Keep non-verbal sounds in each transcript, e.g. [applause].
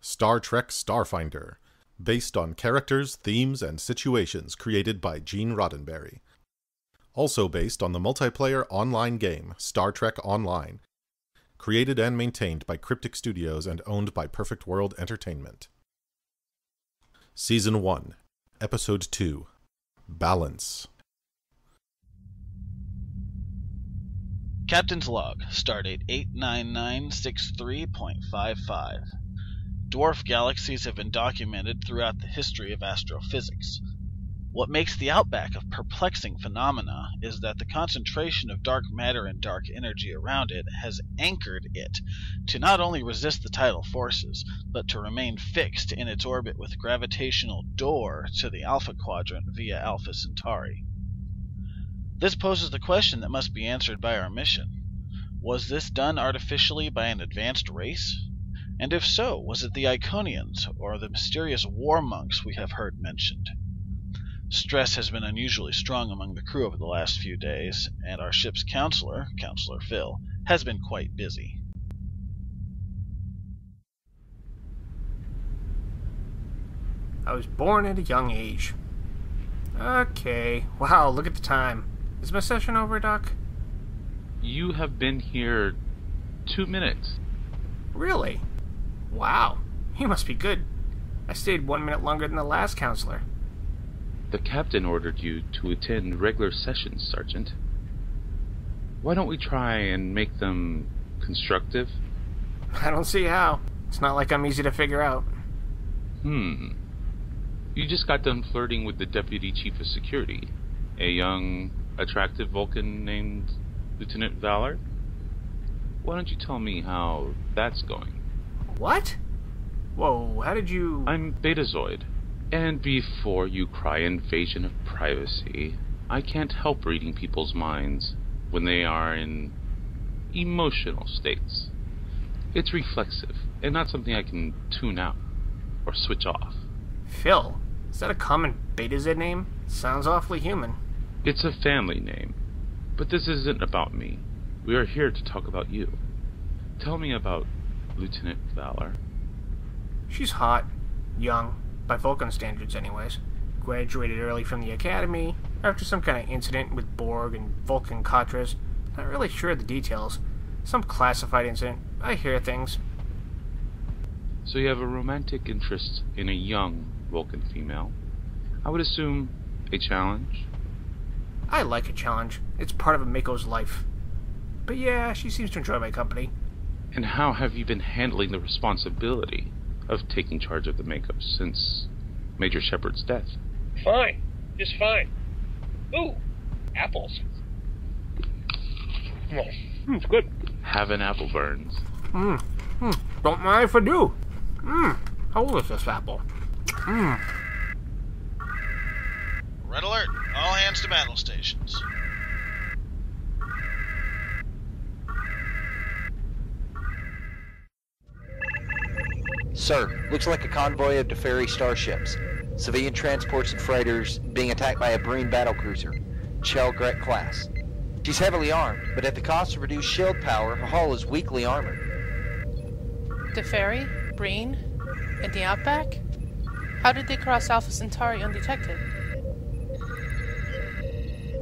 Star Trek Starfinder, based on characters, themes, and situations created by Gene Roddenberry. Also based on the multiplayer online game Star Trek Online, created and maintained by Cryptic Studios and owned by Perfect World Entertainment. Season 1, Episode 2 Balance. Captain's Log, Stardate 89963.55. Dwarf galaxies have been documented throughout the history of astrophysics. What makes the outback a perplexing phenomena is that the concentration of dark matter and dark energy around it has anchored it to not only resist the tidal forces, but to remain fixed in its orbit with gravitational door to the Alpha Quadrant via Alpha Centauri. This poses the question that must be answered by our mission. Was this done artificially by an advanced race? And if so, was it the Iconians or the mysterious war monks we have heard mentioned? Stress has been unusually strong among the crew over the last few days, and our ship's counselor, Counselor Phil, has been quite busy. I was born at a young age. Okay. Wow, look at the time. Is my session over, Doc? You have been here two minutes. Really? Wow. He must be good. I stayed one minute longer than the last counselor. The captain ordered you to attend regular sessions, Sergeant. Why don't we try and make them constructive? I don't see how. It's not like I'm easy to figure out. Hmm. You just got done flirting with the deputy chief of security, a young, attractive Vulcan named Lieutenant Valor. Why don't you tell me how that's going? What? Whoa, how did you. I'm Betazoid. And before you cry invasion of privacy, I can't help reading people's minds when they are in emotional states. It's reflexive, and not something I can tune out or switch off. Phil? Is that a common Betazoid name? Sounds awfully human. It's a family name. But this isn't about me. We are here to talk about you. Tell me about Lieutenant Valor. She's hot, young, by Vulcan standards, anyways. Graduated early from the academy after some kind of incident with Borg and Vulcan Katras. Not really sure of the details. Some classified incident. I hear things. So you have a romantic interest in a young Vulcan female. I would assume a challenge. I like a challenge. It's part of a MACO's life. But yeah, she seems to enjoy my company. And how have you been handling the responsibility of taking charge of the MACO since Major Shepard's death? Fine. Just fine. Ooh, apples. Oh, mm, it's good. Have an apple Byrnes. Mmm. Mm. Don't mind if I do. Mmm. How old is this apple? Mmm. Red alert! All hands to battle stations. Sir, looks like a convoy of Deferi starships. Civilian transports and freighters being attacked by a Breen battlecruiser, Chel Grett class. She's heavily armed, but at the cost of reduced shield power, her hull is weakly armored. Deferi? Breen? In the Outback? How did they cross Alpha Centauri undetected?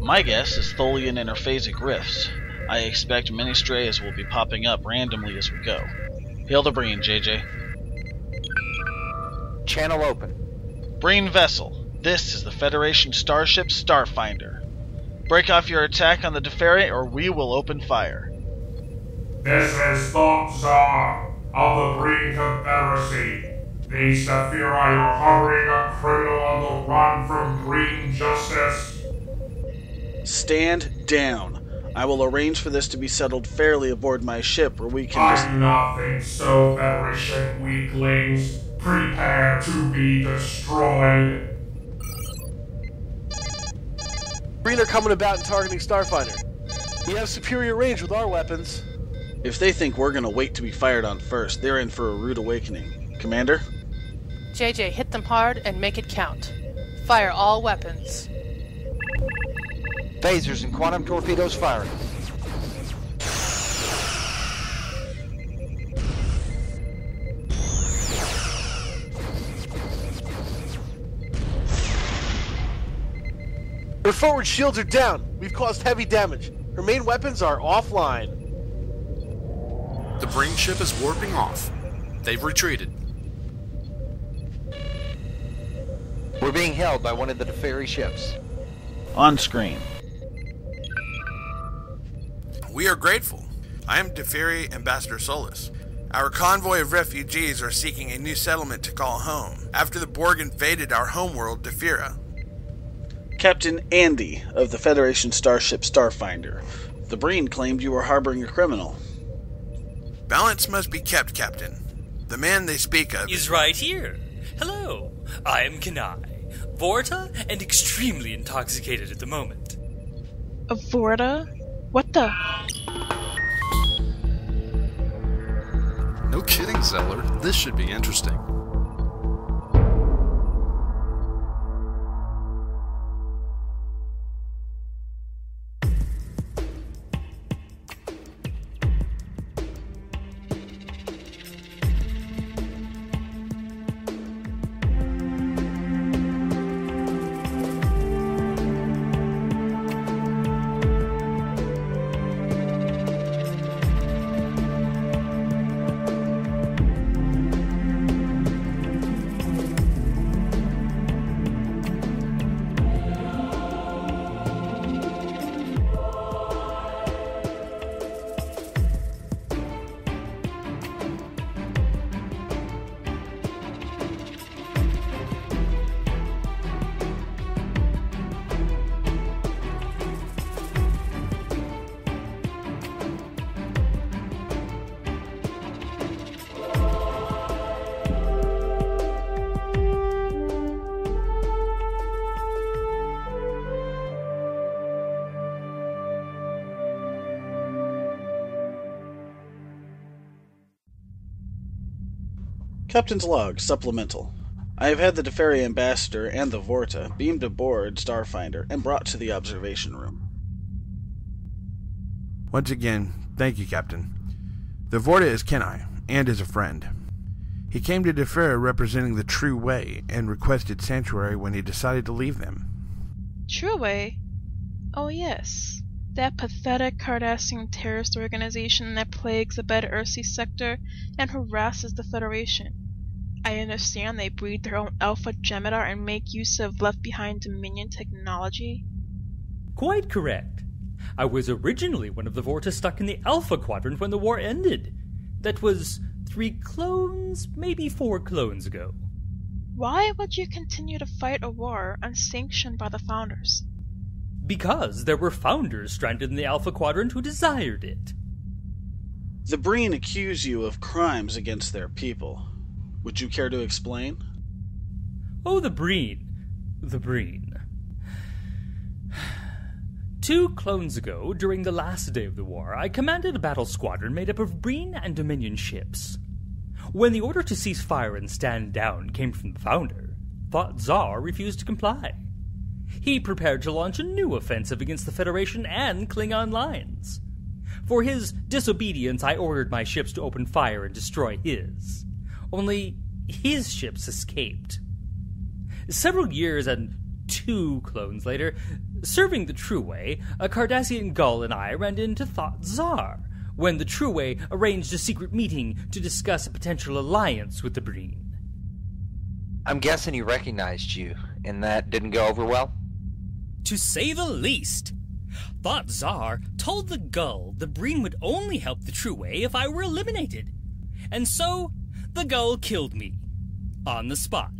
My guess is Tholian interphasic rifts. I expect many strays will be popping up randomly as we go. Hail the Breen, JJ. Channel open. Breen vessel, this is the Federation starship Starfinder. Break off your attack on the Deferi or we will open fire. This is Thomzar of the Breen Confederacy. The Deferi are harboring a criminal on the run from Breen justice. Stand down. I will arrange for this to be settled fairly aboard my ship where we can I dis- do not so, Federation weaklings. Prepare to be destroyed. Breen are coming about and targeting Starfinder. We have superior range with our weapons. If they think we're gonna wait to be fired on first, they're in for a rude awakening. Commander? JJ, hit them hard and make it count. Fire all weapons. Phasers and quantum torpedoes firing. Her forward shields are down. We've caused heavy damage. Her main weapons are offline. The Breen ship is warping off. They've retreated. We're being held by one of the Deferi ships. On screen. We are grateful. I am Deferi Ambassador Solus. Our convoy of refugees are seeking a new settlement to call home after the Borg invaded our homeworld, Defera. Captain Andy of the Federation starship Starfinder. The Breen claimed you were harboring a criminal. Balance must be kept, Captain. The man they speak of is right here. Hello, I am Kenai, Vorta, and extremely intoxicated at the moment. A Vorta? What the? No kidding, Zeller. This should be interesting. Captain's Log, Supplemental. I have had the Deferi Ambassador and the Vorta beamed aboard Starfinder and brought to the observation room. Once again, thank you, Captain. The Vorta is Kenai, and is a friend. He came to Defera representing the True Way and requested sanctuary when he decided to leave them. True Way? Oh, yes. That pathetic Cardassian terrorist organization that plagues the Beta Ursae sector and harasses the Federation. I understand they breed their own Alpha Jem'Hadar and make use of left behind Dominion technology. Quite correct. I was originally one of the Vorta stuck in the Alpha Quadrant when the war ended. That was three clones, maybe four clones ago. Why would you continue to fight a war unsanctioned by the Founders? Because there were Founders stranded in the Alpha Quadrant who desired it. The Breen accuse you of crimes against their people. Would you care to explain? Oh, the Breen. The Breen. Two clones ago, during the last day of the war, I commanded a battle squadron made up of Breen and Dominion ships. When the order to cease fire and stand down came from the Founder, Thought Czar refused to comply. He prepared to launch a new offensive against the Federation and Klingon lines. For his disobedience, I ordered my ships to open fire and destroy his. Only his ships escaped. Several years and two clones later, serving the True Way, a Cardassian gull and I ran into Thought Czar when the True Way arranged a secret meeting to discuss a potential alliance with the Breen. I'm guessing he recognized you, and that didn't go over well? To say the least. Thought Czar told the gull the Breen would only help the True Way if I were eliminated. And so the gull killed me. On the spot.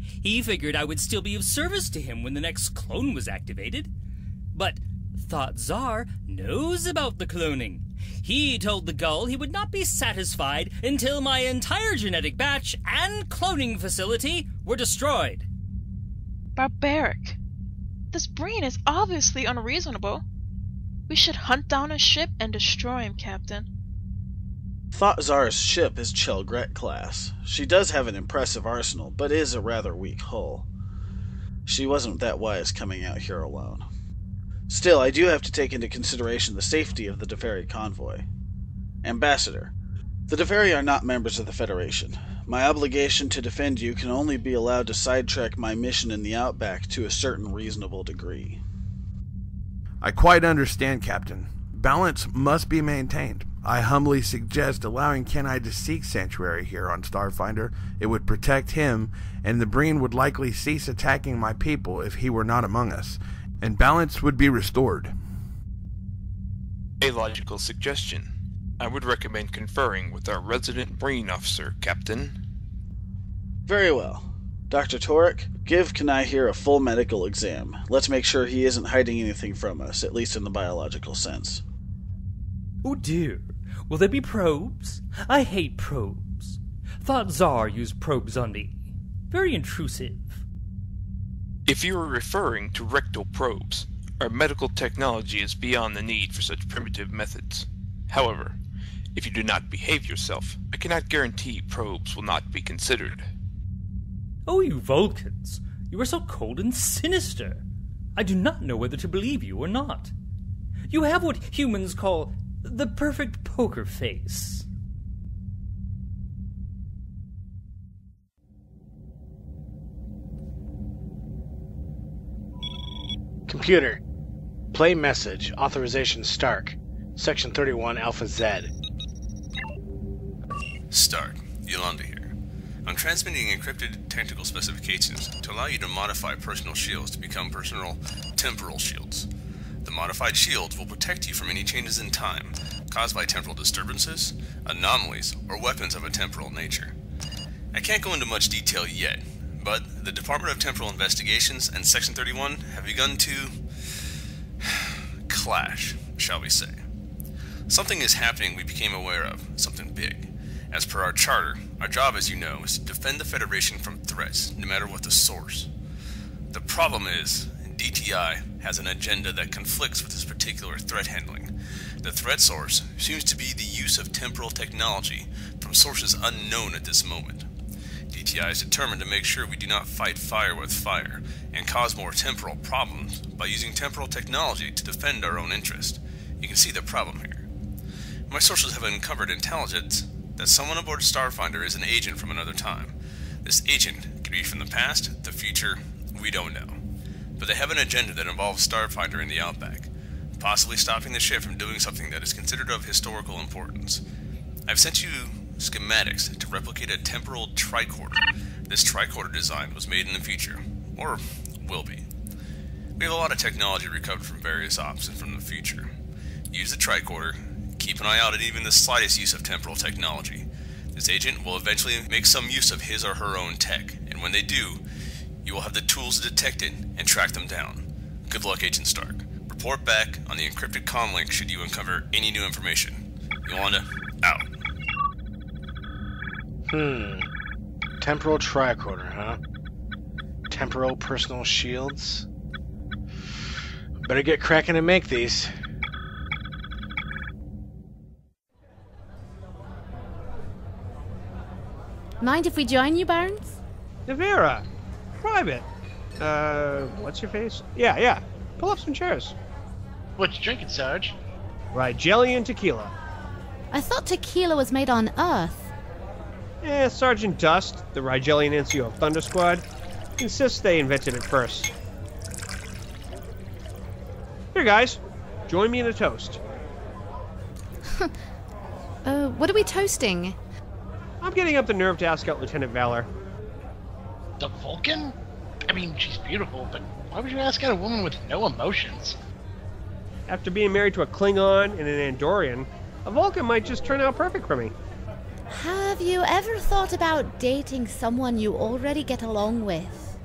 He figured I would still be of service to him when the next clone was activated. But Thought Czar knows about the cloning. He told the gull he would not be satisfied until my entire genetic batch and cloning facility were destroyed. Barbaric. This Breen is obviously unreasonable. We should hunt down his ship and destroy him, Captain. Thought Czar's ship is Chel Grett class. She does have an impressive arsenal, but is a rather weak hull. She wasn't that wise coming out here alone. Still, I do have to take into consideration the safety of the Deferi convoy. Ambassador, The Deferi are not members of the Federation. My obligation to defend you can only be allowed to sidetrack my mission in the Outback to a certain reasonable degree. I quite understand, Captain. Balance must be maintained. I humbly suggest allowing Kenai to seek sanctuary here on Starfinder. It would protect him, and the Breen would likely cease attacking my people if he were not among us, and balance would be restored. A logical suggestion. I would recommend conferring with our resident Breen officer, Captain. Very well. Dr. Torik, give Kenai here a full medical exam. Let's make sure he isn't hiding anything from us, at least in the biological sense. Oh dear. Will there be probes? I hate probes. Thought Czar used probes on me. Very intrusive. If you are referring to rectal probes, our medical technology is beyond the need for such primitive methods. However, if you do not behave yourself, I cannot guarantee probes will not be considered. Oh, you Vulcans! You are so cold and sinister! I do not know whether to believe you or not. You have what humans call the perfect poker face. Computer. Play message. Authorization Stark. Section 31 Alpha Z. Stark, Yolanda here. I'm transmitting encrypted technical specifications to allow you to modify personal shields to become personal temporal shields. The modified shields will protect you from any changes in time caused by temporal disturbances, anomalies, or weapons of a temporal nature. I can't go into much detail yet, but the Department of Temporal Investigations and Section 31 have begun to [sighs] clash, shall we say. Something is happening we became aware of, something big. As per our charter, our job, as you know, is to defend the Federation from threats, no matter what the source. The problem is, DTI has an agenda that conflicts with this particular threat handling. The threat source seems to be the use of temporal technology from sources unknown at this moment. DTI is determined to make sure we do not fight fire with fire and cause more temporal problems by using temporal technology to defend our own interest. You can see the problem here. My sources have uncovered intelligence that someone aboard Starfinder is an agent from another time. This agent could be from the past, the future, we don't know. But they have an agenda that involves Starfinder in the Outback, possibly stopping the ship from doing something that is considered of historical importance. I've sent you schematics to replicate a temporal tricorder. This tricorder design was made in the future, or will be. We have a lot of technology recovered from various ops and from the future. Use the tricorder, keep an eye out at even the slightest use of temporal technology. This agent will eventually make some use of his or her own tech, and when they do, you will have the tools to detect it and track them down. Good luck, Agent Stark. Report back on the encrypted comlink should you uncover any new information. Yolanda, out. Hmm. Temporal tricorder, huh? Temporal personal shields? Better get cracking and make these. Mind if we join you, Byrnes? Devera, private. Uh, what's your face? Yeah, yeah. Pull up some chairs. What you drinking, Sarge? Rigelian tequila. I thought tequila was made on Earth. Eh, Sergeant Dust, the Rigelian NCO of Thunder Squad, insists they invented it first. Here, guys, join me in a toast. [laughs] uh, what are we toasting? I'm getting up the nerve to ask out Lieutenant Valor. The Vulcan? I mean, she's beautiful, but why would you ask out a woman with no emotions? After being married to a Klingon and an Andorian, a Vulcan might just turn out perfect for me. Have you ever thought about dating someone you already get along with?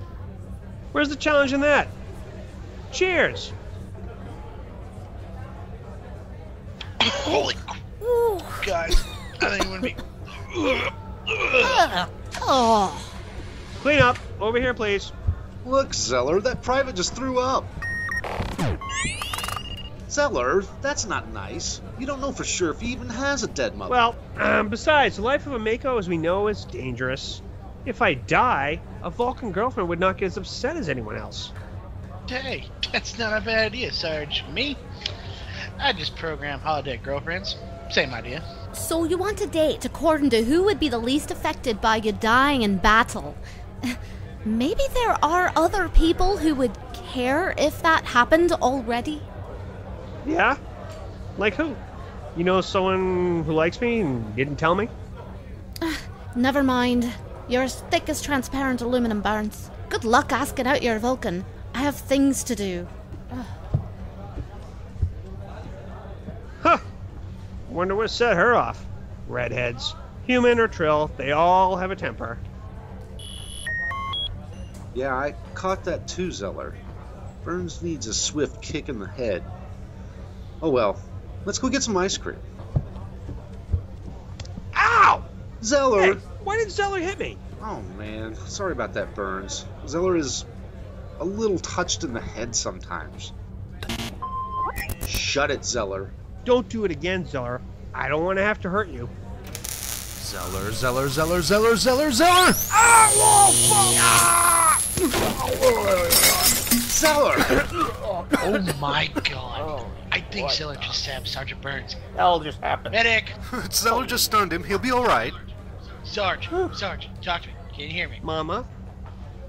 Where's the challenge in that? Cheers! Holy guys, I think it would be. oh. [laughs] Clean up. Over here, please. Look, Zeller, that private just threw up. Zeller, that's not nice. You don't know for sure if he even has a dead mother. Well, um, besides, the life of a MACO, as we know, is dangerous. If I die, a Vulcan girlfriend would not get as upset as anyone else. Hey, that's not a bad idea, Sarge. Me? I just program holodeck girlfriends. Same idea. So you want a date according to who would be the least affected by you dying in battle? Maybe there are other people who would care if that happened already? Yeah? Like who? You know someone who likes me and didn't tell me? [sighs] Never mind. You're as thick as transparent aluminum, Byrnes. Good luck asking out your Vulcan. I have things to do. [sighs] Huh. Wonder what set her off. Redheads. Human or Trill, they all have a temper. Yeah, I caught that too, Zeller. Byrnes needs a swift kick in the head. Oh well, let's go get some ice cream. Ow! Zeller! Hey, why did Zeller hit me? Oh man, sorry about that, Byrnes. Zeller is a little touched in the head sometimes. Shut it, Zeller. Don't do it again, Zeller. I don't want to have to hurt you. Zeller, Zeller, Zeller, Zeller, Zeller, Zeller! Ah, ah! Zeller! oh my god. I think oh, Zeller just stabbed Sergeant Byrnes. Hell just happened. Medic! [laughs] Zeller just stunned him. He'll be alright. Sarge, Sarge, talk to me. Can you hear me? Mama?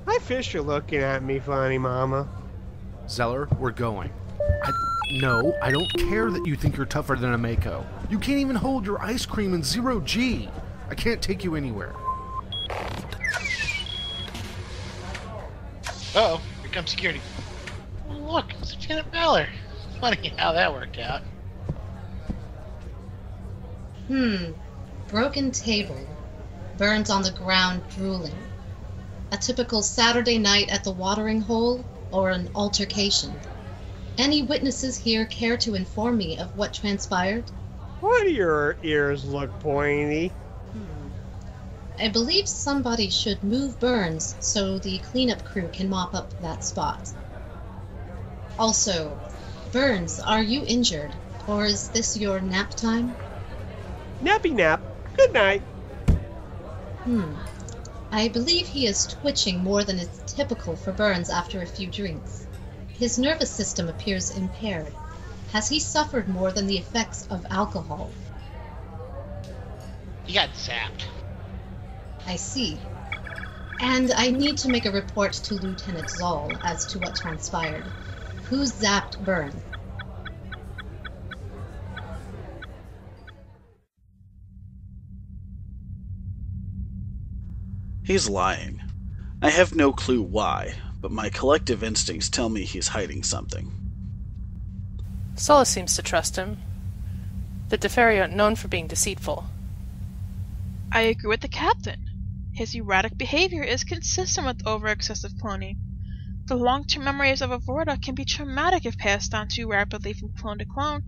I fish you're looking at me funny, Mama. Zeller, we're going. I, no, I don't care that you think you're tougher than a MACO. You can't even hold your ice cream in zero G. I can't take you anywhere. Uh oh, here comes security. Oh, look, it's Lieutenant Valor. Funny how that worked out. Hmm. Broken table. Byrnes on the ground drooling. A typical Saturday night at the watering hole or an altercation. Any witnesses here care to inform me of what transpired? Why do your ears look pointy? I believe somebody should move Byrnes so the cleanup crew can mop up that spot. Also, Byrnes, are you injured? Or is this your nap time? Nappy nap. Good night. Hmm. I believe he is twitching more than is typical for Byrnes after a few drinks. His nervous system appears impaired. Has he suffered more than the effects of alcohol? He got zapped. I see. And I need to make a report to Lieutenant Zoll as to what transpired. Who zapped Byrnes? He's lying. I have no clue why, but my collective instincts tell me he's hiding something. Solus seems to trust him. The Deferi are known for being deceitful. I agree with the captain. His erratic behavior is consistent with over excessive cloning. The long term memories of a Vorta can be traumatic if passed on too rapidly from clone to clone.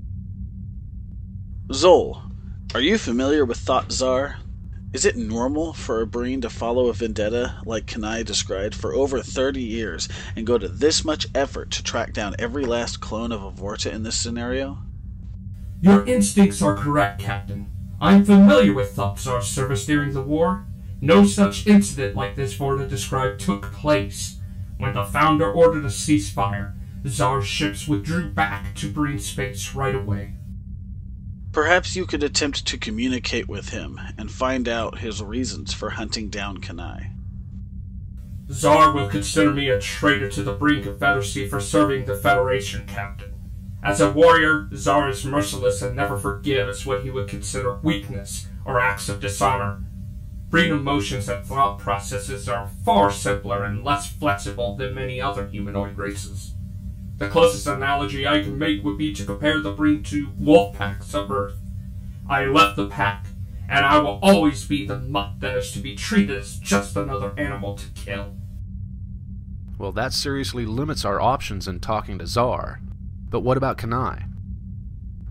Zol, are you familiar with Thought Czar? Is it normal for a Breen to follow a vendetta like Kenai described for over 30 years and go to this much effort to track down every last clone of a Vorta in this scenario? Your instincts are correct, Captain. I'm familiar with Thopsar's service during the war. No such incident like this Vorta described took place. When the Founder ordered a ceasefire, Czar's ships withdrew back to Breen space right away. Perhaps you could attempt to communicate with him and find out his reasons for hunting down Kenai. Czar will consider me a traitor to the Breen Confederacy for serving the Federation, Captain. As a warrior, Czar is merciless and never forgives what he would consider weakness or acts of dishonor. Breen emotions and thought processes are far simpler and less flexible than many other humanoid races. The closest analogy I can make would be to compare the Breen to wolf packs of Earth. I left the pack, and I will always be the mutt that is to be treated as just another animal to kill. Well, that seriously limits our options in talking to Czar. But what about Kenai?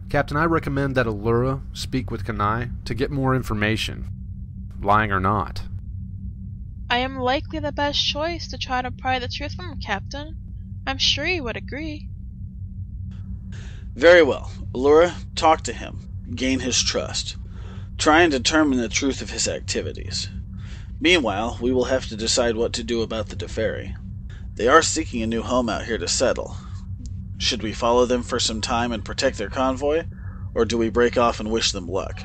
Captain, I recommend that Alura speak with Kenai to get more information, lying or not. I am likely the best choice to try to pry the truth from him, Captain. I'm sure you would agree. Very well. Laura, talk to him. Gain his trust. Try and determine the truth of his activities. Meanwhile, we will have to decide what to do about the Deferi. They are seeking a new home out here to settle. Should we follow them for some time and protect their convoy, or do we break off and wish them luck?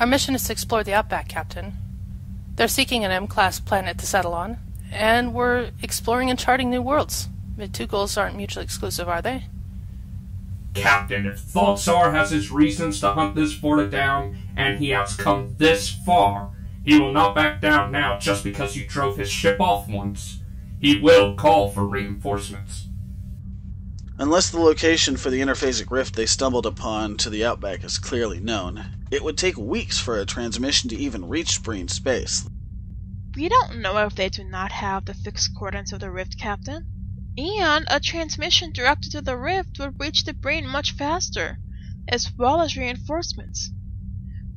Our mission is to explore the outback, Captain. They're seeking an M-class planet to settle on, and we're exploring and charting new worlds. The two goals aren't mutually exclusive, are they? Captain, if Thalzar has his reasons to hunt this Vorta down, and he has come this far, he will not back down now just because you drove his ship off once. He will call for reinforcements. Unless the location for the interphasic rift they stumbled upon to the outback is clearly known, it would take weeks for a transmission to even reach Breen space. We don't know if they do not have the fixed coordinates of the rift, Captain. And a transmission directed to the rift would reach the Breen much faster, as well as reinforcements.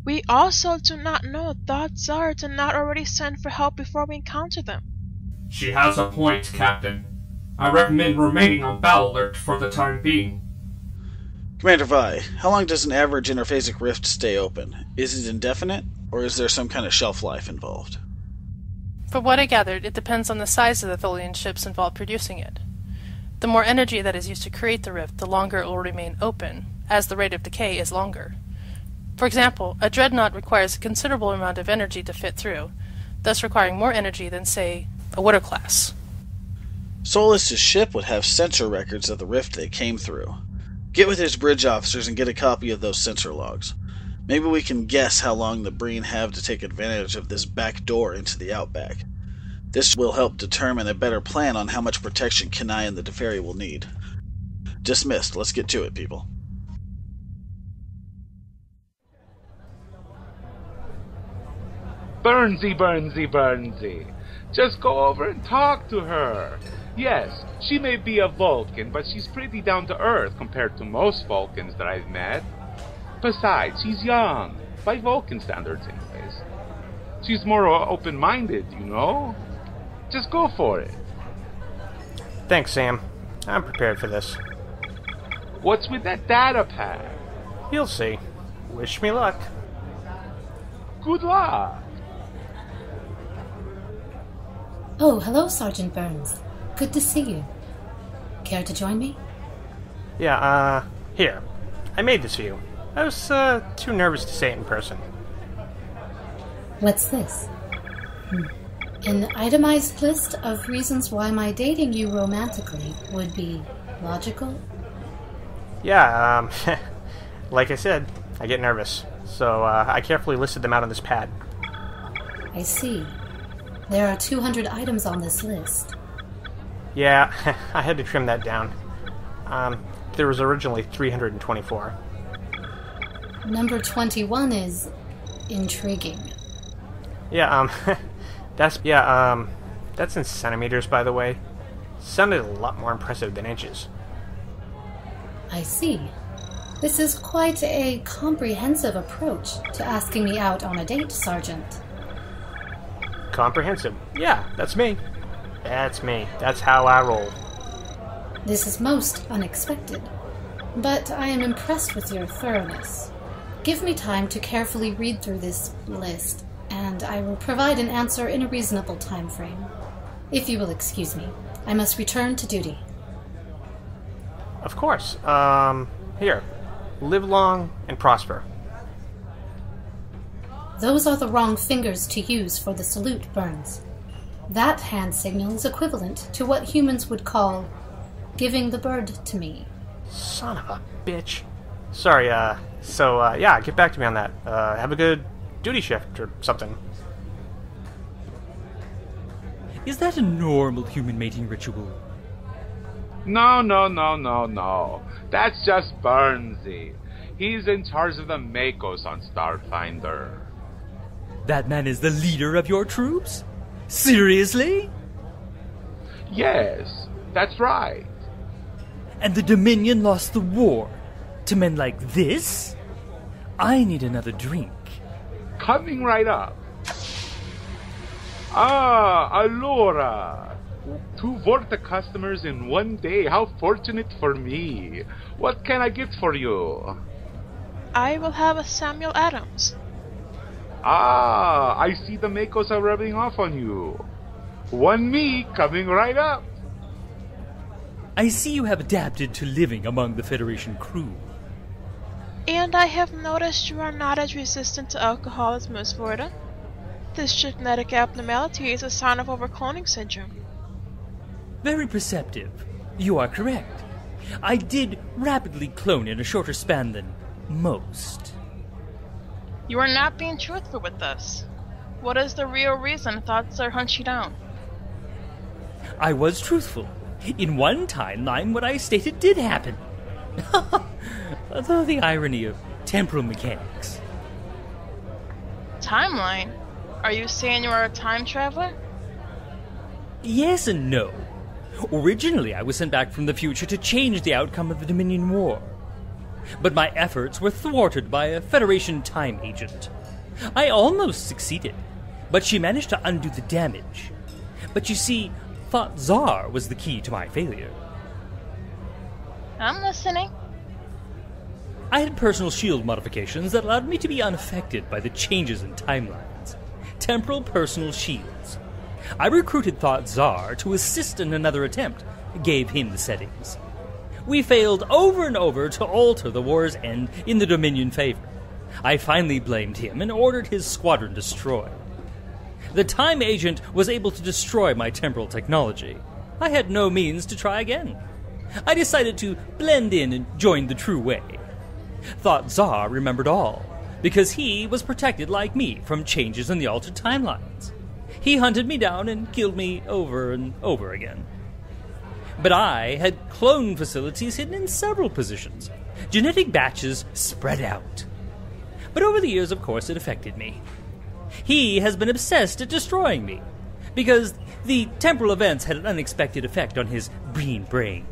We also do not know if Thalzar did not already send for help before we encounter them. She has a point, Captain. I recommend remaining on battle alert for the time being. Commander Vi, how long does an average interphasic rift stay open? Is it indefinite, or is there some kind of shelf life involved? From what I gathered, it depends on the size of the Tholian ships involved producing it. The more energy that is used to create the rift, the longer it will remain open, as the rate of decay is longer. For example, a dreadnought requires a considerable amount of energy to fit through, thus requiring more energy than, say, a water class. Solus's ship would have sensor records of the rift they came through. Get with his bridge officers and get a copy of those sensor logs. Maybe we can guess how long the Breen have to take advantage of this back door into the outback. This will help determine a better plan on how much protection Kenai and the Deferi will need. Dismissed. Let's get to it, people. Burnsy, Burnsy, Burnsy. Just go over and talk to her. Yes, she may be a Vulcan, but she's pretty down to earth compared to most Vulcans that I've met. Besides, she's young, by Vulcan standards, anyways. She's more open minded, you know? Just go for it. Thanks, Sam. I'm prepared for this. What's with that data pad? You'll see. Wish me luck. Good luck. Oh, hello, Sergeant Byrnes. Good to see you. Care to join me? Yeah, uh, here. I made this for you. I was, uh, too nervous to say it in person. What's this? Hmm. An itemized list of reasons why my dating you romantically would be logical? Yeah, um, [laughs] like I said, I get nervous. So, uh, I carefully listed them out on this pad. I see. There are 200 items on this list. Yeah, [laughs] I had to trim that down. Um, there was originally 324. Number 21 is intriguing. Yeah, um, [laughs] that's, yeah, um, that's in centimeters, by the way. Sounded a lot more impressive than inches. I see. This is quite a comprehensive approach to asking me out on a date, Sergeant. Comprehensive. Yeah, that's me. That's me. That's how I roll. This is most unexpected, but I am impressed with your thoroughness. Give me time to carefully read through this list, and I will provide an answer in a reasonable time frame. If you will excuse me, I must return to duty. Of course. Um, here. Live long and prosper. Those are the wrong fingers to use for the salute, Byrnes. That hand signal is equivalent to what humans would call giving the bird to me. Son of a bitch. Sorry, uh, so, uh, yeah, get back to me on that. Uh, have a good duty shift or something. Is that a normal human mating ritual? No, no, no, no, no. That's just Burnsy. He's in charge of the MACOs on Starfinder. That man is the leader of your troops? Seriously? Yes, that's right. And the Dominion lost the war to men like this? I need another drink. Coming right up. Ah, Alura. Two Vorta customers in one day. How fortunate for me. What can I get for you? I will have a Samuel Adams. Ah, I see the MACOs are rubbing off on you. One me coming right up. I see you have adapted to living among the Federation crew. And I have noticed you are not as resistant to alcohol as most Vorta. This genetic abnormality is a sign of overcloning syndrome. Very perceptive. You are correct. I did rapidly clone in a shorter span than most. You are not being truthful with us. What is the real reason thoughts are you down? I was truthful. In one timeline, what I stated did happen. [laughs] Although the irony of temporal mechanics. Timeline? Are you saying you are a time traveler? Yes and no. Originally, I was sent back from the future to change the outcome of the Dominion War. But my efforts were thwarted by a Federation time agent. I almost succeeded, but she managed to undo the damage. But you see, Thought Czar was the key to my failure. I'm listening. I had personal shield modifications that allowed me to be unaffected by the changes in timelines. Temporal personal shields. I recruited Thought Czar to assist in another attempt, gave him the settings. We failed over and over to alter the war's end in the Dominion favor. I finally blamed him and ordered his squadron destroyed. The time agent was able to destroy my temporal technology. I had no means to try again. I decided to blend in and join the true way. Thought Czar remembered all, because he was protected like me from changes in the altered timelines. He hunted me down and killed me over and over again. But I had clone facilities hidden in several positions, genetic batches spread out. But over the years, of course, it affected me. He has been obsessed at destroying me, because the temporal events had an unexpected effect on his Breen brain.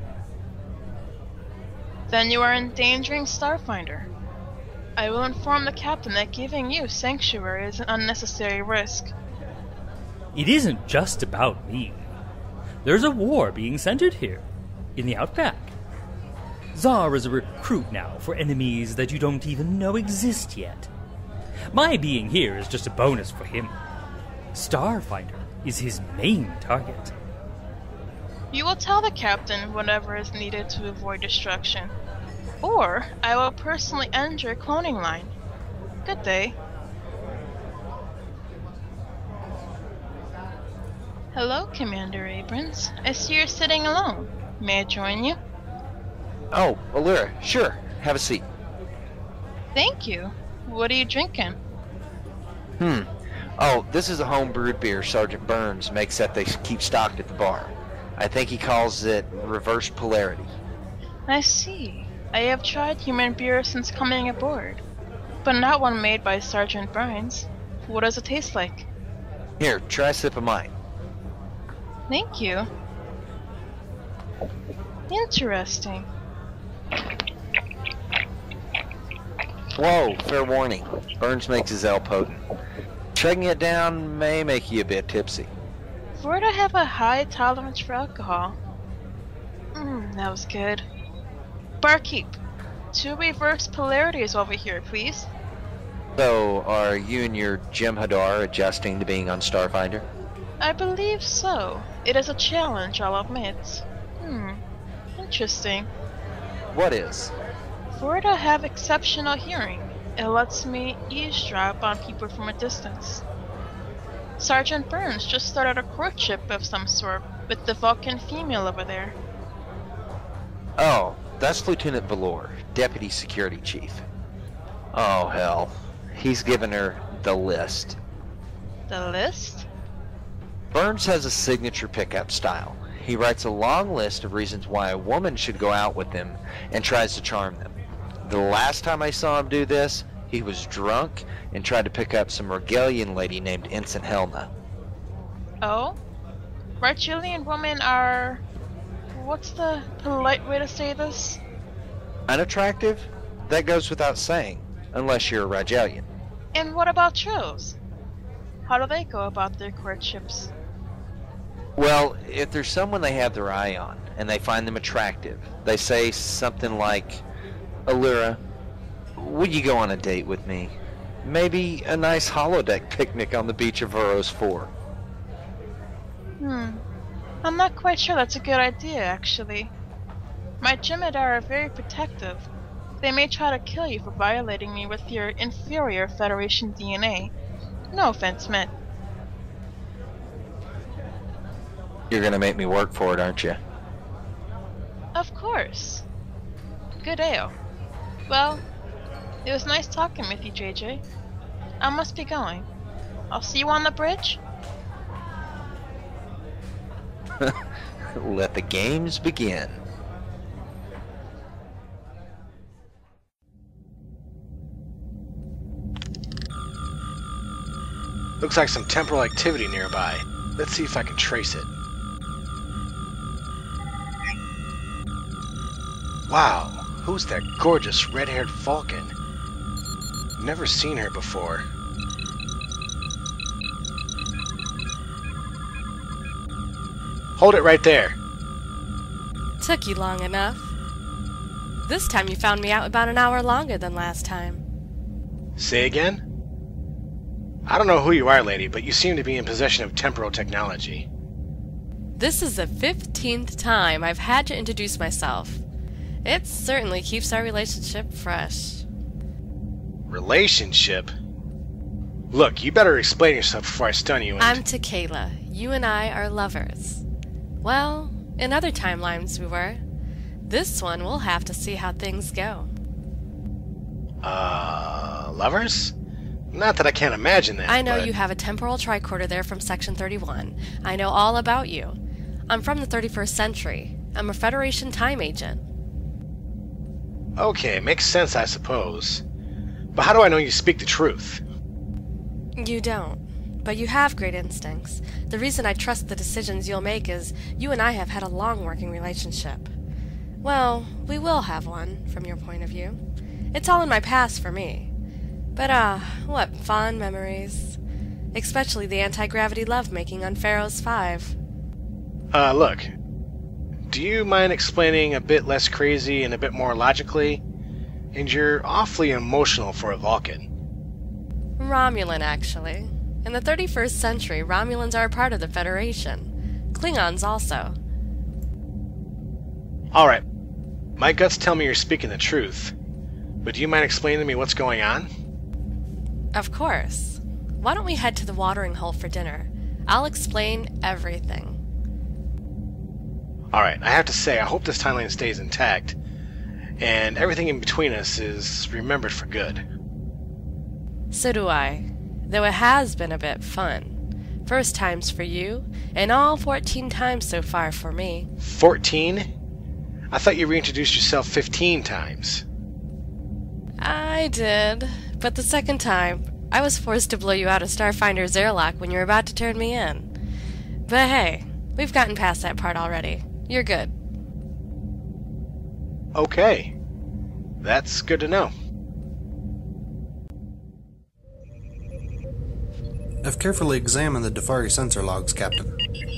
Then you are endangering Starfinder. I will inform the captain that giving you sanctuary is an unnecessary risk. It isn't just about me. There's a war being centered here, in the Outback. Czar is a recruit now for enemies that you don't even know exist yet. My being here is just a bonus for him. Starfinder is his main target. You will tell the captain whatever is needed to avoid destruction. Or I will personally end your cloning line. Good day. Hello, Commander Abrams. I see you're sitting alone. May I join you? Oh, Alura, sure. Have a seat. Thank you. What are you drinking? Hmm. Oh, this is a home brewed beer Sergeant Byrnes makes that they keep stocked at the bar. I think he calls it reverse polarity. I see. I have tried human beer since coming aboard, but not one made by Sergeant Byrnes. What does it taste like? Here, try a sip of mine. Thank you. Interesting. Whoa, fair warning. Byrnes makes his ale potent. Chugging it down may make you a bit tipsy. Vorta have a high tolerance for alcohol. Mmm, that was good. Barkeep, two reverse polarities over here, please. So, are you and your Jem'Hadar adjusting to being on Starfinder? I believe so. It is a challenge, I'll admit. Hmm, interesting. What is? Vorta have exceptional hearing. It lets me eavesdrop on people from a distance. Sergeant Byrnes just started a courtship of some sort with the Vulcan female over there. Oh, that's Lieutenant Valor, Deputy Security Chief. Oh, hell. He's given her the list. The list? Byrnes has a signature pickup style. He writes a long list of reasons why a woman should go out with him and tries to charm them. The last time I saw him do this, he was drunk and tried to pick up some Rigelian lady named Ensign Helma. Oh? Rigelian women are. What's the polite way to say this? Unattractive? That goes without saying, unless you're a Rigelian. And what about Tros? How do they go about their courtships? Well, if there's someone they have their eye on and they find them attractive, they say something like, Alura, would you go on a date with me? Maybe a nice holodeck picnic on the beach of Veros 4. Hmm. I'm not quite sure that's a good idea, actually. My Jem'Hadar are very protective. They may try to kill you for violating me with your inferior Federation DNA. No offense meant. You're gonna make me work for it, aren't you? Of course. Good ale. Well, it was nice talking with you, JJ. I must be going. I'll see you on the bridge. [laughs] Let the games begin. Looks like some temporal activity nearby. Let's see if I can trace it. Wow, who's that gorgeous red-haired Vulcan? Never seen her before. Hold it right there. Took you long enough. This time you found me out about an hour longer than last time. Say again? I don't know who you are, lady, but you seem to be in possession of temporal technology. This is the 15th time I've had to introduce myself. It certainly keeps our relationship fresh. Relationship? Look, you better explain yourself before I stun you and... I'm Tequila. You and I are lovers. Well, in other timelines we were. This one we'll have to see how things go. Uh, lovers? Not that I can't imagine that. I know but... you have a temporal tricorder there from Section 31. I know all about you. I'm from the 31st century. I'm a Federation time agent. Okay, makes sense, I suppose. But how do I know you speak the truth? You don't. But you have great instincts. The reason I trust the decisions you'll make is you and I have had a long working relationship. Well, we will have one, from your point of view. It's all in my past for me. But ah, uh, what fond memories. Especially the anti-gravity lovemaking on Pharaoh's 5. Uh, look. Do you mind explaining a bit less crazy and a bit more logically? And you're awfully emotional for a Vulcan. Romulan, actually. In the 31st century, Romulans are a part of the Federation. Klingons also. Alright. My guts tell me you're speaking the truth. But do you mind explaining to me what's going on? Of course. Why don't we head to the watering hole for dinner? I'll explain everything. Alright, I have to say, I hope this timeline stays intact, and everything in between us is remembered for good. So do I, though it has been a bit fun. First times for you, and all 14 times so far for me. 14? I thought you reintroduced yourself 15 times. I did, but the second time, I was forced to blow you out of Starfinder's airlock when you were about to turn me in. But hey, we've gotten past that part already. You're good. Okay. That's good to know. I've carefully examined the Deferi sensor logs, Captain.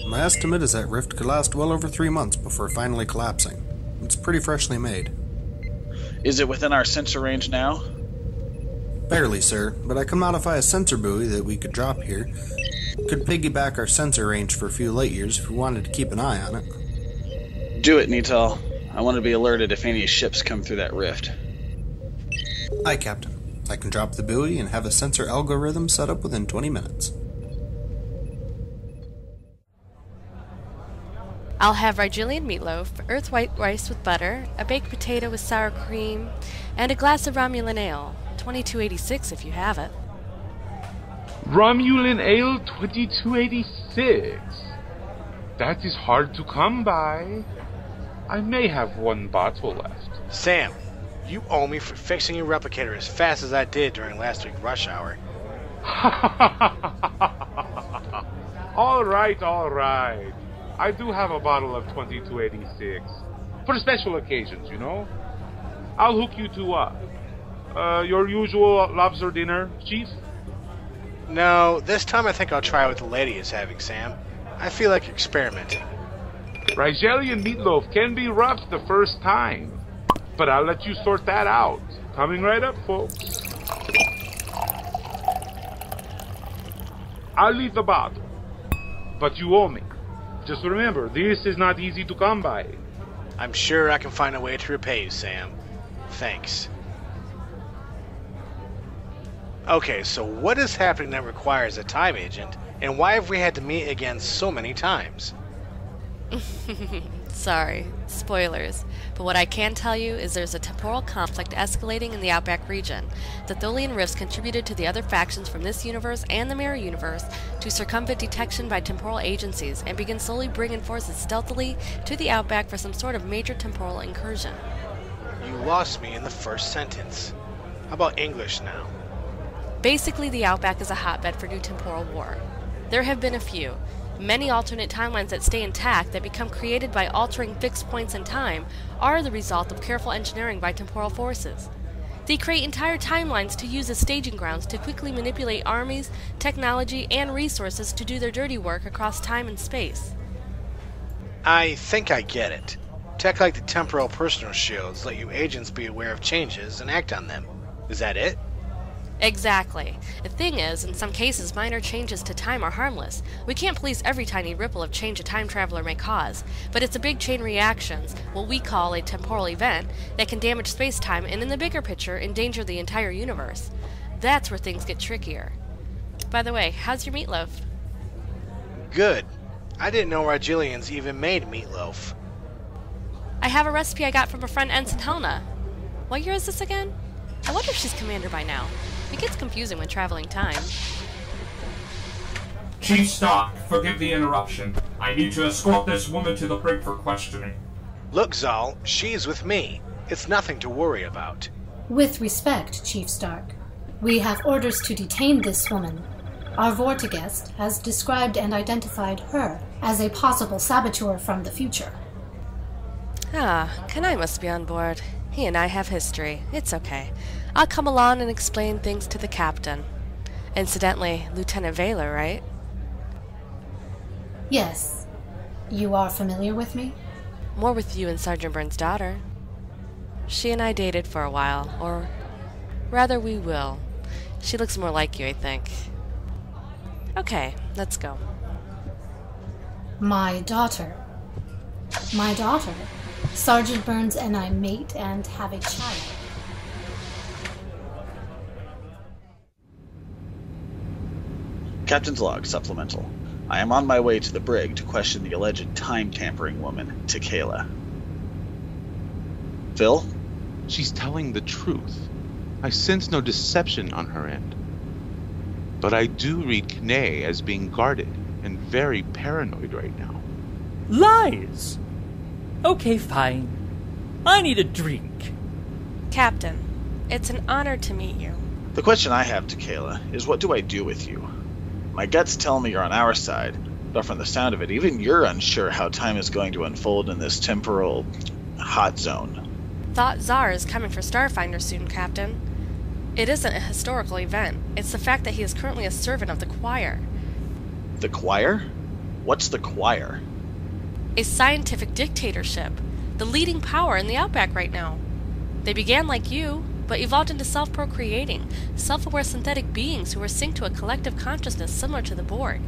My estimate is that rift could last well over three months before finally collapsing. It's pretty freshly made. Is it within our sensor range now? Barely, sir, but I can modify a sensor buoy that we could drop here. Could piggyback our sensor range for a few light years if we wanted to keep an eye on it. Do it, Neetal. I want to be alerted if any ships come through that rift. Aye, Captain. I can drop the buoy and have a sensor algorithm set up within 20 minutes. I'll have Rigelian meatloaf, earth white rice with butter, a baked potato with sour cream, and a glass of Romulan ale. 2286 if you have it. Romulan ale 2286. That is hard to come by. I may have one bottle left. Sam, you owe me for fixing your replicator as fast as I did during last week's rush hour. [laughs] all right, all right. I do have a bottle of 2286. For special occasions, you know. I'll hook you two up. Uh, your usual lobster dinner, Chief? No, this time I think I'll try what the lady is having, Sam. I feel like experimenting. Rigelian meatloaf can be rough the first time, but I'll let you sort that out. Coming right up, folks. I'll leave the bottle, but you owe me. Just remember, this is not easy to come by. I'm sure I can find a way to repay you, Sam. Thanks. Okay, so what is happening that requires a time agent, and why have we had to meet again so many times? [laughs] Sorry, spoilers. But what I can tell you is there's a temporal conflict escalating in the Outback region. The Tholian rifts contributed to the other factions from this universe and the Mirror Universe to circumvent detection by temporal agencies and begin slowly bringing forces stealthily to the Outback for some sort of major temporal incursion. You lost me in the first sentence. How about English now? Basically, the Outback is a hotbed for new temporal war. There have been a few. Many alternate timelines that stay intact, that become created by altering fixed points in time, are the result of careful engineering by temporal forces. They create entire timelines to use as staging grounds to quickly manipulate armies, technology, and resources to do their dirty work across time and space. I think I get it. Tech like the temporal personal shields let you agents be aware of changes and act on them. Is that it? Exactly. The thing is, in some cases, minor changes to time are harmless. We can't police every tiny ripple of change a time traveler may cause, but it's a big chain reactions, what we call a temporal event, that can damage space-time and in the bigger picture, endanger the entire universe. That's where things get trickier. By the way, how's your meatloaf? Good. I didn't know Rigelians even made meatloaf. I have a recipe I got from a friend Ensign Helena. What year is this again? I wonder if she's commander by now. It gets confusing when traveling time. Chief Stark, forgive the interruption. I need to escort this woman to the brig for questioning. Look, Zal, she's with me. It's nothing to worry about. With respect, Chief Stark, we have orders to detain this woman. Our Vorta guest has described and identified her as a possible saboteur from the future. Ah, Kenai must be on board. He and I have history. It's okay. I'll come along and explain things to the captain. Incidentally, Lieutenant Valor, right? Yes. You are familiar with me? More with you and Sergeant Byrnes' daughter. She and I dated for a while, or rather, we will. She looks more like you, I think. Okay, let's go. My daughter. My daughter. Sergeant Byrnes and I mate and have a child. Captain's log supplemental. I am on my way to the brig to question the alleged time tampering woman, Tequila. Phil? She's telling the truth. I sense no deception on her end. But I do read Kenai as being guarded and very paranoid right now. Lies! Okay, fine. I need a drink. Captain, it's an honor to meet you. The question I have, Tequila, is what do I do with you? My guts tell me you're on our side, but from the sound of it, even you're unsure how time is going to unfold in this temporal hot zone. Thought Czar is coming for Starfinder soon, Captain. It isn't a historical event. It's the fact that he is currently a servant of the Choir. The Choir? What's the Choir? A scientific dictatorship. The leading power in the Outback right now. They began like you, but evolved into self procreating, self aware synthetic beings who are synced to a collective consciousness similar to the Borg.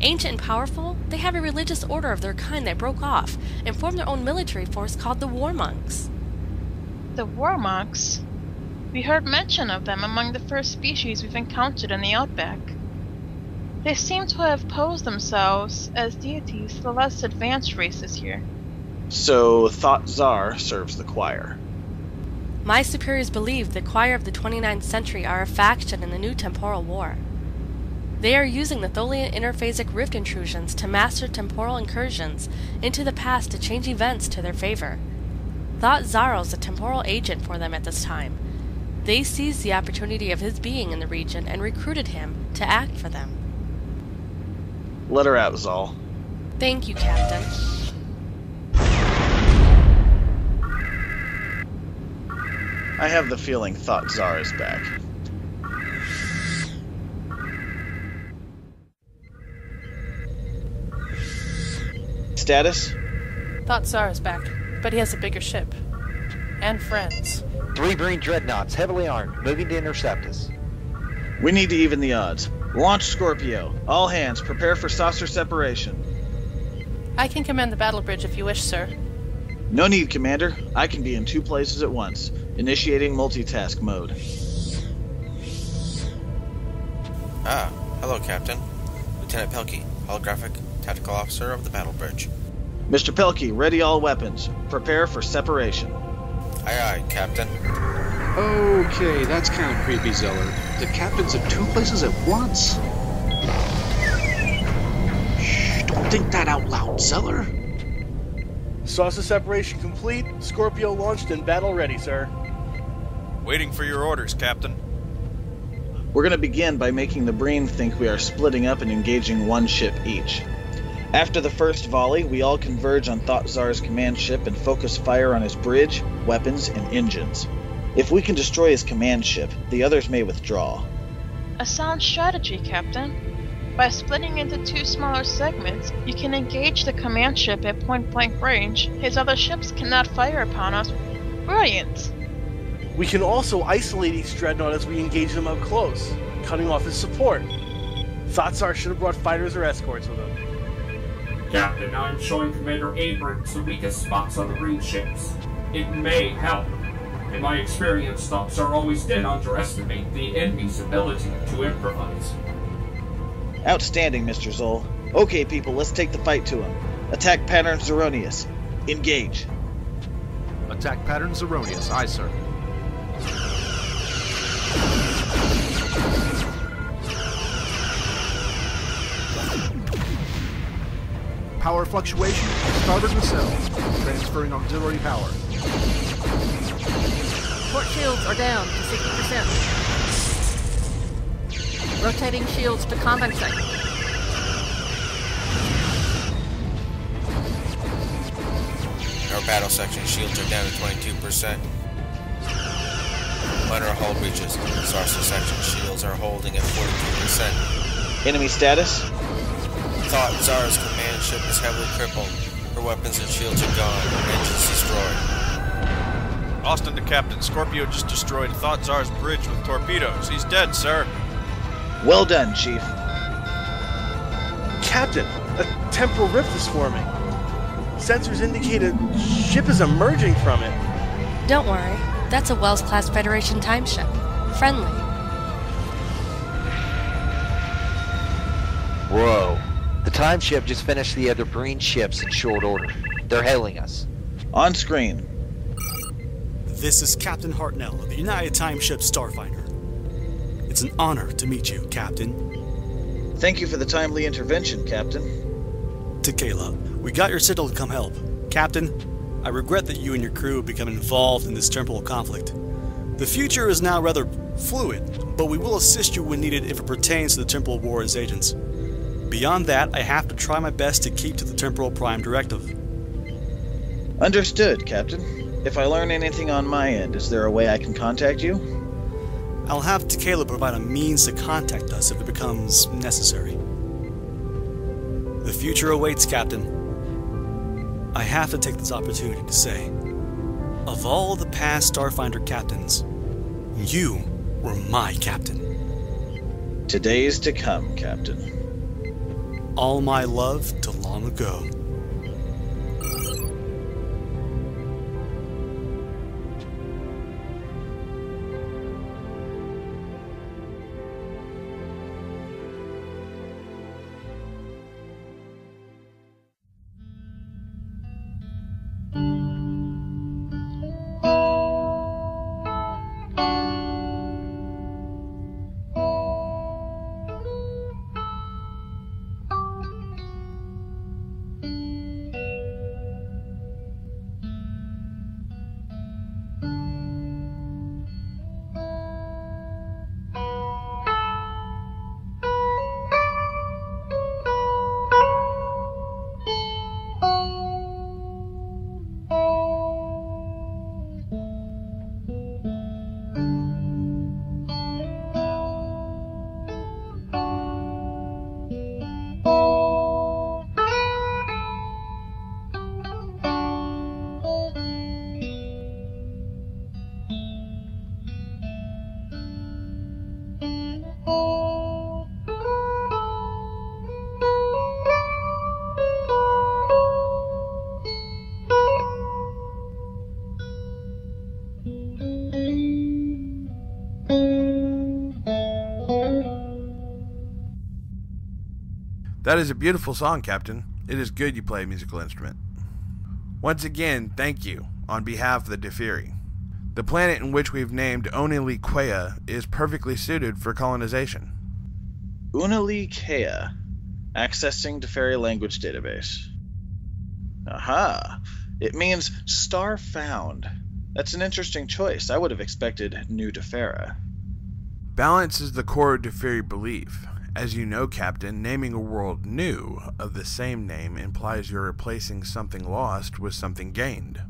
Ancient and powerful, they have a religious order of their kind that broke off and formed their own military force called the War Monks. The War Monks? We heard mention of them among the first species we've encountered in the Outback. They seem to have posed themselves as deities to the less advanced races here. So, Thought Zar serves the Choir. My superiors believe the Choir of the 29th century are a faction in the new temporal war. They are using the Tholian interphasic rift intrusions to master temporal incursions into the past to change events to their favor. Thought Zaro's a temporal agent for them at this time. They seized the opportunity of his being in the region and recruited him to act for them. Let her out, Zal. Thank you, Captain. I have the feeling Thought Zar is back. Status? Thought Zar is back, but he has a bigger ship. And friends. Three Marine dreadnoughts, heavily armed, moving to intercept us. We need to even the odds. Launch Scorpio. All hands, prepare for saucer separation. I can command the battle bridge if you wish, sir. No need, Commander. I can be in two places at once. Initiating multitask mode. Ah, hello, Captain. Lieutenant Pelkey, holographic tactical officer of the Battle Bridge. Mr. Pelkey, ready all weapons. Prepare for separation. Aye, aye, Captain. Okay, that's kind of creepy, Zeller. The captain's at two places at once. Shh, don't think that out loud, Zeller. Saucer separation complete. Scorpio launched and battle ready, sir. Waiting for your orders, Captain. We're going to begin by making the Breen think we are splitting up and engaging one ship each. After the first volley, we all converge on Thoughtsar's command ship and focus fire on his bridge, weapons, and engines. If we can destroy his command ship, the others may withdraw. A sound strategy, Captain. By splitting into two smaller segments, you can engage the command ship at point blank range. His other ships cannot fire upon us. Brilliant! We can also isolate each dreadnought as we engage them up close, cutting off his support. Thoughtsar should have brought fighters or escorts with him. Captain, I'm showing Commander Abrins the weakest spots on the Breen ships. It may help. In my experience, Thoughtsar always did underestimate the enemy's ability to improvise. Outstanding, Mr. Zoll. Okay, people, let's take the fight to him. Attack pattern Zeronius. Engage. Attack pattern Zeronius. Aye, sir. Power fluctuation. Starboard nacelle. Transferring auxiliary power. Port shields are down to 60%. Rotating shields to compensate. Our battle section shields are down to 22%. Minor hull breaches. Saucer section shields are holding at 42%. Enemy status? Thought Zara's command ship is heavily crippled. Her weapons and shields are gone. Engines destroyed. Austin to Captain. Scorpio just destroyed Thought Czar's bridge with torpedoes. He's dead, sir. Well done, Chief. Captain, a temporal rift is forming. Sensors indicate a ship is emerging from it. Don't worry. That's a Wells class Federation time ship. Friendly. Whoa. The time ship just finished the other Breen ships in short order. They're hailing us. On screen. This is Captain Hartnell of the United Time Ship Starfinder. It's an honor to meet you, Captain. Thank you for the timely intervention, Captain. Tequila, we got your signal to come help. Captain, I regret that you and your crew have become involved in this temporal conflict. The future is now rather fluid, but we will assist you when needed if it pertains to the Temporal War as agents. Beyond that, I have to try my best to keep to the Temporal Prime Directive. Understood, Captain. If I learn anything on my end, is there a way I can contact you? I'll have Tequila provide a means to contact us if it becomes necessary. The future awaits, Captain. I have to take this opportunity to say, of all the past Starfinder captains, you were my captain. Today's to come, Captain. All my love to long ago. That is a beautiful song, Captain. It is good you play a musical instrument. Once again, thank you on behalf of the Deferi. The planet in which we've named Onili Quea is perfectly suited for colonization. Unali Kea. Accessing Deferi language database. Aha! It means star found. That's an interesting choice. I would have expected New Defera. Balance is the core of Deferi belief. As you know, Captain, naming a world new of the same name implies you're replacing something lost with something gained.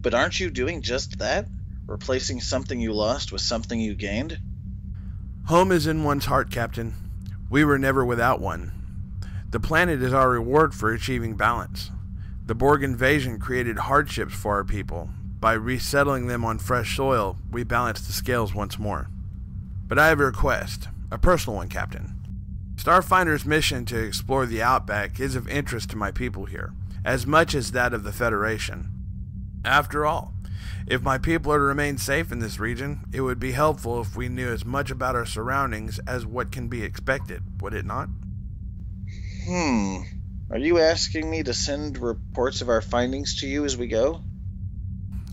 But aren't you doing just that? Replacing something you lost with something you gained? Home is in one's heart, Captain. We were never without one. The planet is our reward for achieving balance. The Borg invasion created hardships for our people. By resettling them on fresh soil, we balanced the scales once more. But I have a request, a personal one, Captain. Starfinder's mission to explore the Outback is of interest to my people here, as much as that of the Federation. After all, if my people are to remain safe in this region, it would be helpful if we knew as much about our surroundings as what can be expected, would it not? Hmm. Are you asking me to send reports of our findings to you as we go?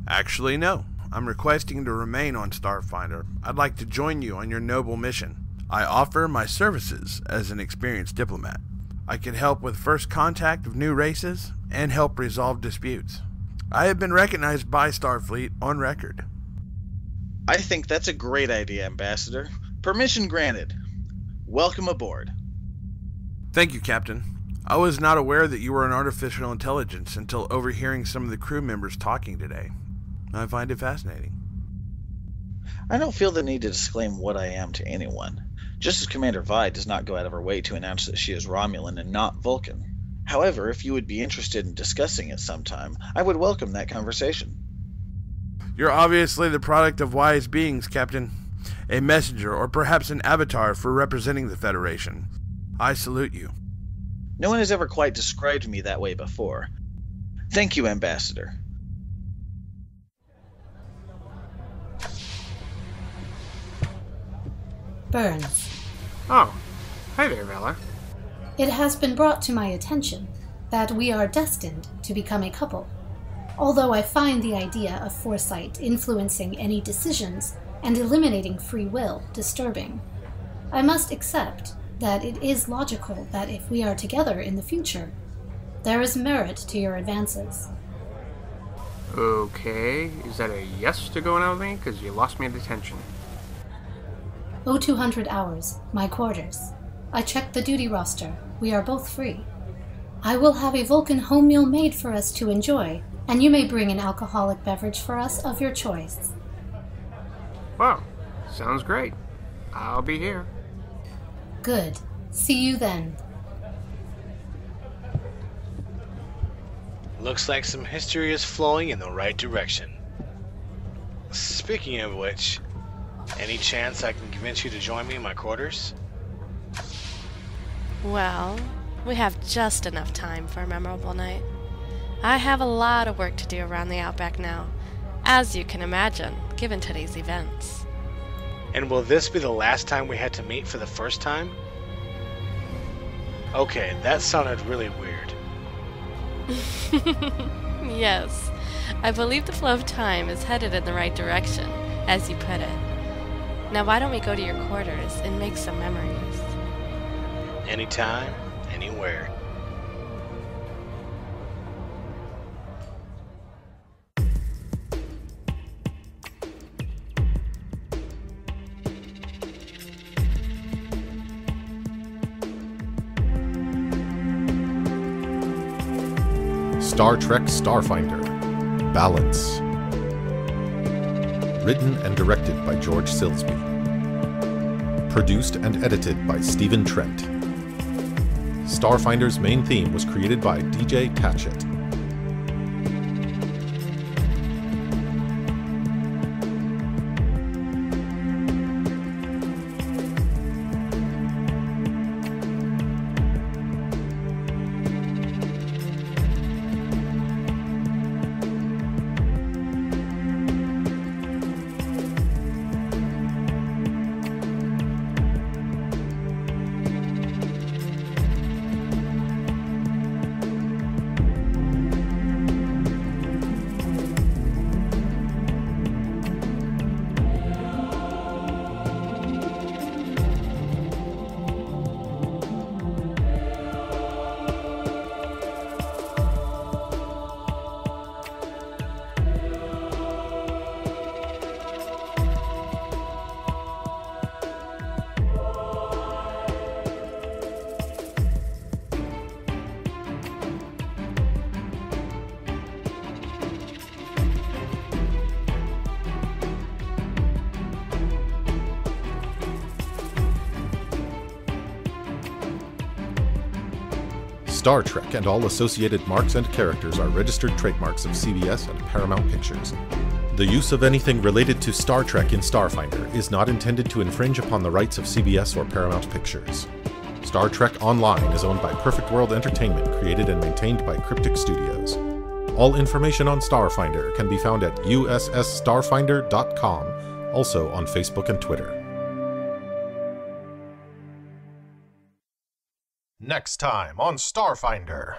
Actually, no. I'm requesting to remain on Starfinder. I'd like to join you on your noble mission. I offer my services as an experienced diplomat. I can help with first contact of new races and help resolve disputes. I have been recognized by Starfleet on record. I think that's a great idea, Ambassador. Permission granted. Welcome aboard. Thank you, Captain. I was not aware that you were an artificial intelligence until overhearing some of the crew members talking today. I find it fascinating. I don't feel the need to disclaim what I am to anyone. Just as Commander Vi does not go out of her way to announce that she is Romulan and not Vulcan. However, if you would be interested in discussing it sometime, I would welcome that conversation. You're obviously the product of wise beings, Captain. A messenger, or perhaps an avatar for representing the Federation. I salute you. No one has ever quite described me that way before. Thank you, Ambassador. Byrnes. Oh, hi there, Vela. It has been brought to my attention that we are destined to become a couple. Although I find the idea of foresight influencing any decisions and eliminating free will disturbing, I must accept that it is logical that if we are together in the future, there is merit to your advances. Okay, is that a yes to going out with me? Because you lost me at detention. O200 hours, my quarters. I checked the duty roster. We are both free. I will have a Vulcan home meal made for us to enjoy, and you may bring an alcoholic beverage for us of your choice. Wow, sounds great. I'll be here. Good. See you then. Looks like some history is flowing in the right direction. Speaking of which, any chance I can convince you to join me in my quarters? Well, we have just enough time for a memorable night. I have a lot of work to do around the Outback now, as you can imagine, given today's events. And will this be the last time we had to meet for the first time? Okay, that sounded really weird. [laughs] yes, I believe the flow of time is headed in the right direction, as you put it. Now, why don't we go to your quarters and make some memories? Anytime, anywhere. Star Trek Starfinder Balance. Written and directed by George Silsby. Produced and edited by Stephen Trent. Starfinder's main theme was created by DJ Taceht. Star Trek and all associated marks and characters are registered trademarks of CBS and Paramount Pictures. The use of anything related to Star Trek in Starfinder is not intended to infringe upon the rights of CBS or Paramount Pictures. Star Trek Online is owned by Perfect World Entertainment, created and maintained by Cryptic Studios. All information on Starfinder can be found at ussstarfinder.com, also on Facebook and Twitter. Next time on Starfinder.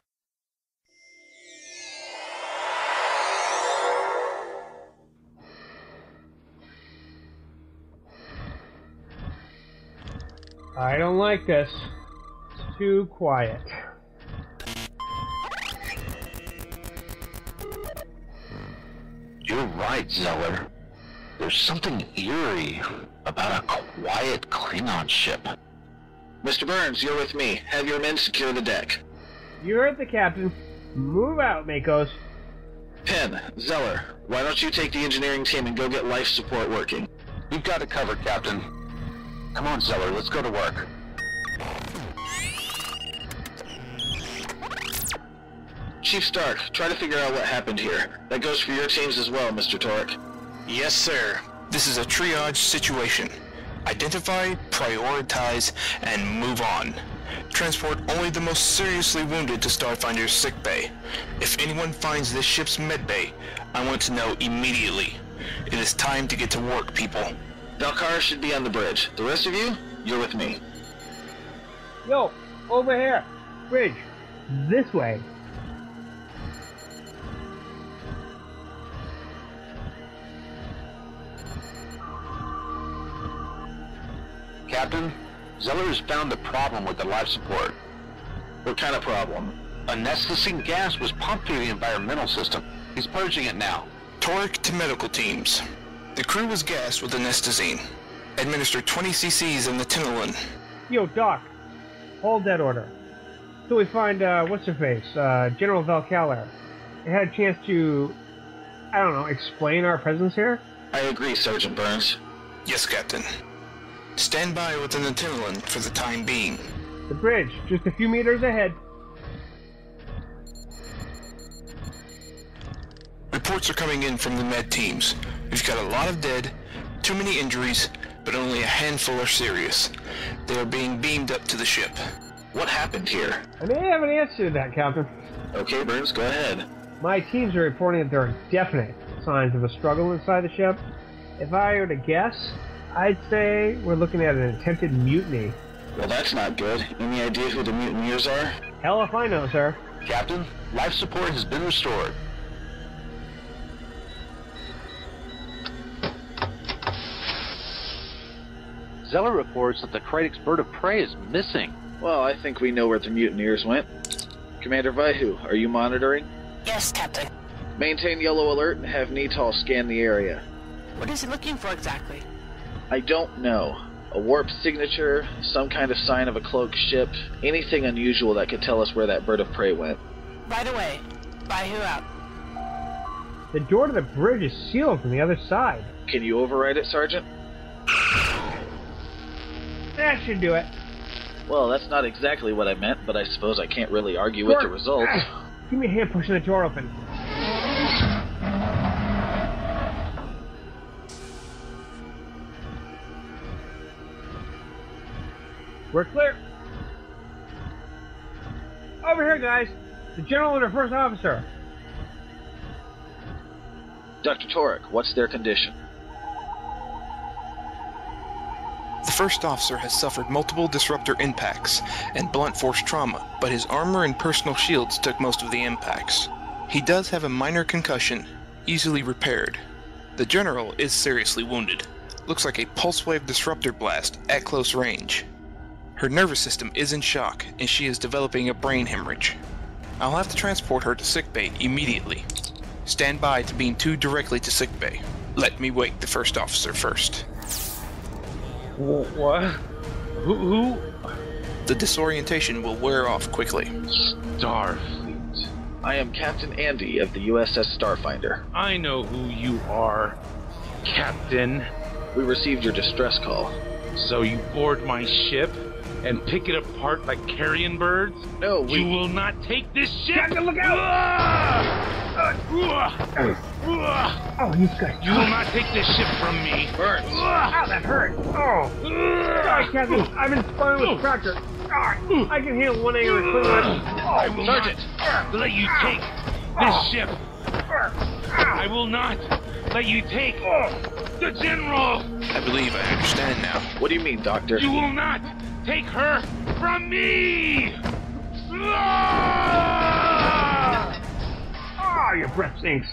I don't like this. It's too quiet. You're right, Zeller. There's something eerie about a quiet Klingon ship. Mr. Byrnes, you're with me. Have your men secure the deck. You heard the captain. Move out, MACOs. Penn, Zeller, why don't you take the engineering team and go get life support working? We've got it covered, Captain. Come on, Zeller, let's go to work. Chief Stark, try to figure out what happened here. That goes for your teams as well, Mr. Torik. Yes, sir. This is a triage situation. Identify, prioritize, and move on. Transport only the most seriously wounded to Starfinder's sickbay. If anyone finds this ship's medbay, I want to know immediately. It is time to get to work, people. Valkara should be on the bridge. The rest of you, you're with me. Yo, over here. Bridge. This way. Captain, Zeller has found a problem with the life support. What kind of problem? Anesthetizing gas was pumped through the environmental system. He's purging it now. Torik to medical teams. The crew was gassed with anesthetizine. Administer 20 cc's in the Tinolin. Yo, Doc. Hold that order. So we find, uh, what's her face? Uh, General Valkalar. I had a chance to, I don't know, explain our presence here? I agree, Sergeant Byrnes. Yes, Captain. Stand by within the Tinolin for the time being. The bridge, just a few meters ahead. Reports are coming in from the med teams. We've got a lot of dead, too many injuries, but only a handful are serious. They are being beamed up to the ship. What happened here? I may have an answer to that, Captain. Okay, Byrnes, go ahead. My teams are reporting that there are definite signs of a struggle inside the ship. If I were to guess, I'd say we're looking at an attempted mutiny. Well, that's not good. Any idea who the mutineers are? Hell if I know, sir. Captain, life support has been restored. Zeller reports that the Kratik's bird of prey is missing. Well, I think we know where the mutineers went. Commander Vaihuu, are you monitoring? Yes, Captain. Maintain yellow alert and have Neetal scan the area. What is he looking for exactly? I don't know. A warp signature, some kind of sign of a cloaked ship, anything unusual that could tell us where that bird of prey went. Right away. Vaihuu out. The door to the bridge is sealed from the other side. Can you override it, Sergeant? That should do it. Well, that's not exactly what I meant, but I suppose I can't really argue with the results. Ah, give me a hand pushing the door open. We're clear. Over here, guys. The general and the first officer. Dr. Torik, what's their condition? The first officer has suffered multiple disruptor impacts and blunt force trauma, but his armor and personal shields took most of the impacts. He does have a minor concussion, easily repaired. The general is seriously wounded. Looks like a pulse wave disruptor blast at close range. Her nervous system is in shock, and she is developing a brain hemorrhage. I'll have to transport her to sickbay immediately. Stand by to beam two directly to sickbay. Let me wake the first officer first. What? Who? who? The disorientation will wear off quickly. Starfleet. I am Captain Andy of the USS Starfinder. I know who you are, Captain. We received your distress call. So you board my ship? And pick it apart like carrion birds? No, we... You will not take this ship! Captain, look out! Oh, he's got You will not take this ship from me! Byrnes! Ow, that hurt! Oh! Sorry, Captain, I've been spun with Proctor. Ah, I can handle one angle of Klingon. I will Sergeant. not let you take this ship! I will not let you take the General! I believe I understand now. What do you mean, Doctor? You will not take her from me! Ah! Ah, your breath stinks.